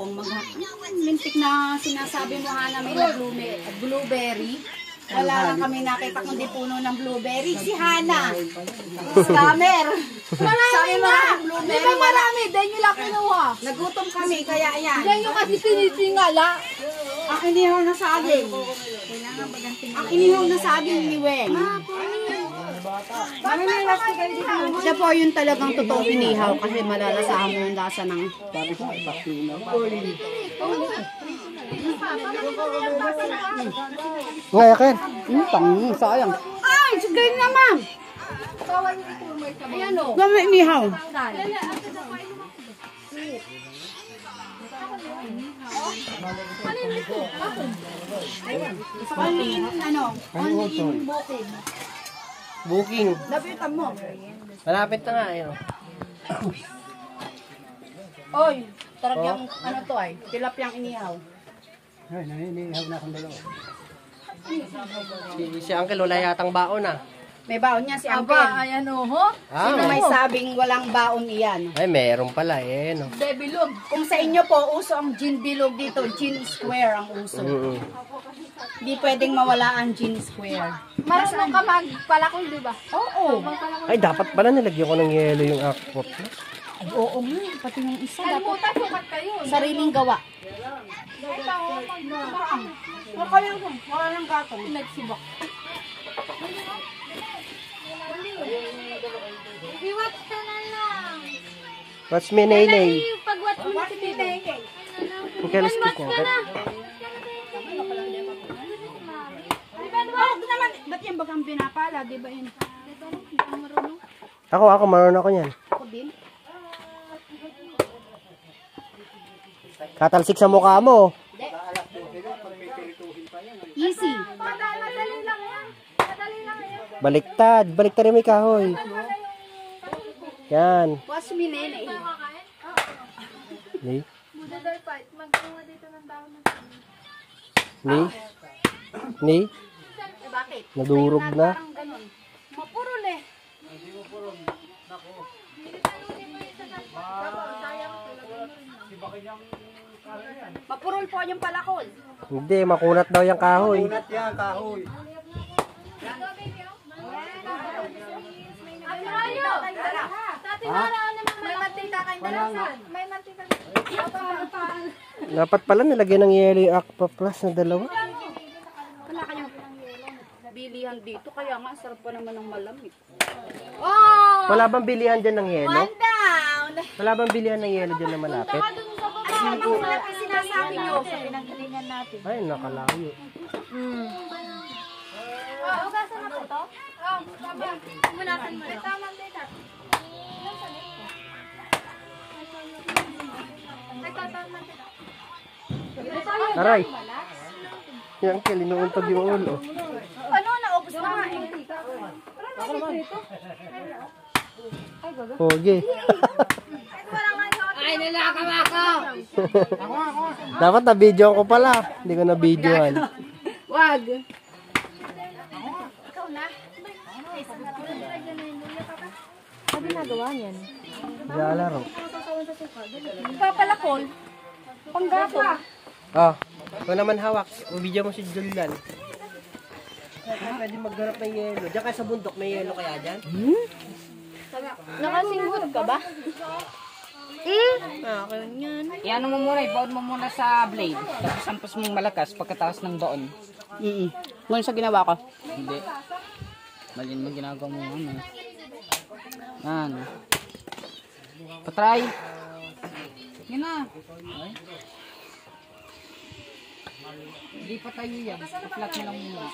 kung mag mintik na sinasabi mo Hana may na blueberry, blueberry. Wala lang kami nakita kundi puno ng blueberry. Si Hana. Scammer. Mo blueberry. Di ba marami? Dahil nyo lang kinuha. Nagutom kami kaya yan. Dahil nyo kasi tinitingala. Ang inihaw na saging. Ang inihaw na saging ni Weng. Siya po yung talagang totoong inihaw kasi malalasahan mo yung lasa ng Ngaya ken. Hmm, tang, sayang. Ay, sige naman. Ayan o. Gama inihaw. Only in, ano, only in bukid. Booking. Lapitan mo. Malapit na nga eh. no? Oy, talagang ano to ay, tilapyang inihaw. Ay, naninihaw na akong dalawa. Si, si Uncle wala yatang baon ah. May baon niya si Aba, Uncle. ayan o. Ho? Ah, Sino may sabing walang baon iyan? Ay, meron pala eh. No? Debilog. Kung sa inyo po, uso ang gin bilog dito, gin square ang uso. Mm-mm. Hindi pwedeng mawala ang gin square. Marunong ka magpalakol, di ba? Oo. Ay, dapat pala nilagyan ko ng yelo yung aqua plus. Ay, oo nga, pati yung isa dapat Kalimutan, sukat kayo. sariling gawa. Ito, magbabaang. Wala kaya ko, wala nang gatong. Nagsibak. What's me nay Pag-wat mo na si Bebe. Ang kalas ko ko. Naman, ba't yung bagang pinapala, di ba yun? Ako, ako, marunong ako niyan. Ako din. Katalsik sa mukha mo. Easy. Madali lang yan. Madali lang yan. Baliktad. Baliktad rin may kahoy. Yan. Wash me, nene. Ni? Budadal fight. Magkuha dito ng tao ng Ni? Ni? Eh, bakit? Nadurog na. Mapurol eh. Mapurol po yung palakol. Hindi, makunat daw yung kahoy. Ate Mario! Tati Mara, ano naman may mantika kayong dalawa? May mantika. Dapat pala nilagyan ng yelo yung aqua plus na dalawa. Wala kayong bilihan dito. Kaya nga, sarap pa naman ng malamig. Oh! Wala bang bilihan dyan ng yelo? One down! Wala bang bilihan ng yelo dyan na malapit? Dun sa baba. Wala pa sinasabi nyo. Sa pinanggalingan natin. Ay, nakalayo. Oh, ugasan na po to? Oh, tama. Pumunatan mo. May tamang data. Aray. Yan, kilinuuntog yung ulo. Ano, naubos na nga eh. Pogi. Ay, nalakaw ako! Dapat na video ko pala. Hindi ko na videohan. Wag. Ikaw na. Ano ginagawa niyan? Lalaro. Papalakol. Panggato. Ah, ito naman hawak. Video mo si Julian. Pwede magharap ng yelo. Diyan ka sa bundok, may yelo kaya dyan? Nakasinghot ka ba? Ah, okay yan. Iano mo muna, ibaon mo muna sa blade. Tapos sampas mong malakas pagkatapos ng baon. Mm Ngunit sa ginawa ko. Hindi. Malin mo ginagawa mo ano. Yan. Patry. Yan na. Okay. Hindi pa tayo yan. Flat mo lang muna.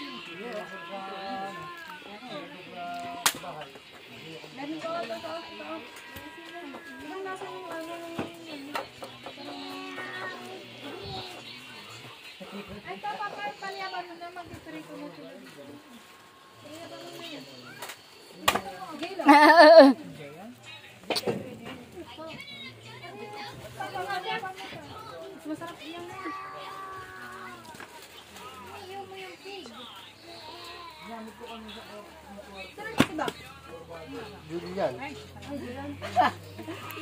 Ay, papapay paliyaban mo na mag-iprito mo. Masarap yan na. Ayaw mo yung pig. Saan ang iba? Julian.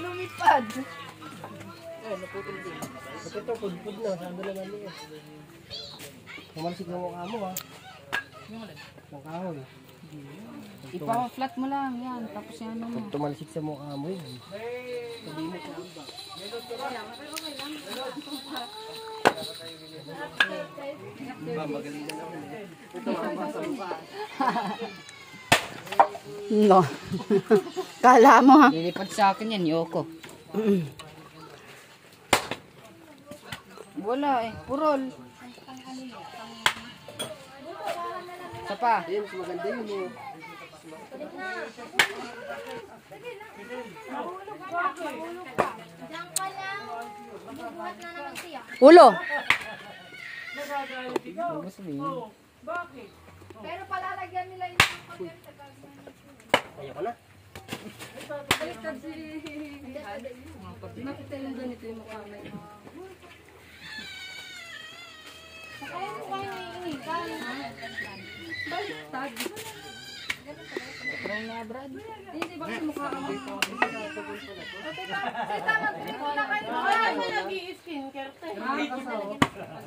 Lumipad. Ba't Ito, pudpud na. Saan na niya? Kumalsik na mukha mo ha. Ang kahoy. Ipa-flat mo lang yan. Tapos yan ano mo. Pag tumalsik sa mukha mo yun. No. Kala mo ha. Lilipad sa akin yan, Yoko. Wala eh. Purol. Isa pa. Ayun, maganda yun eh. Diyan ka lang. Bubuhat na naman siya. Ulo. Ano sabihin? Pero palalagyan nila yung Ayoko na. Kaya mo kayo naiinitan. Try na, Brad. Hindi ba kasi mukha ka mo? Tita, mag-trito na kayo. Wala na nag-i-skincare.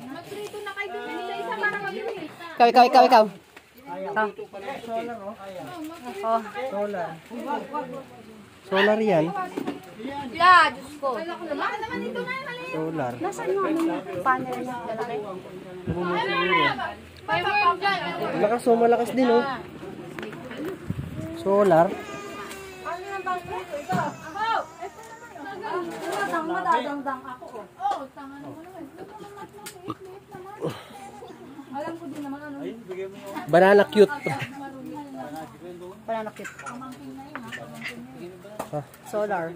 Mag-trito na kayo dun isa-isa para mabilis. Ikaw, ikaw, ikaw, ikaw. Solar. Solar yan. Yeah, Diyos ko. Baka naman dito na mali. Solar. Nasaan yung ano niya? Panel niya? Lalaki. Malakas oh, malakas din oh. Solar. Madadangdang ako. Oo, tama naman naman. Naman naman. Alam ko din naman ano. Banana cute. Pananakit. Solar.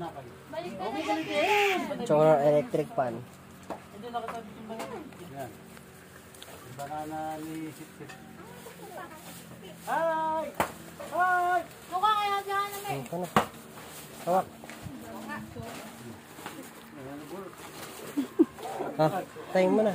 Solar electric fan. Mukha kaya dyan na may. Ano? Hawak. Ha, tayo mo na.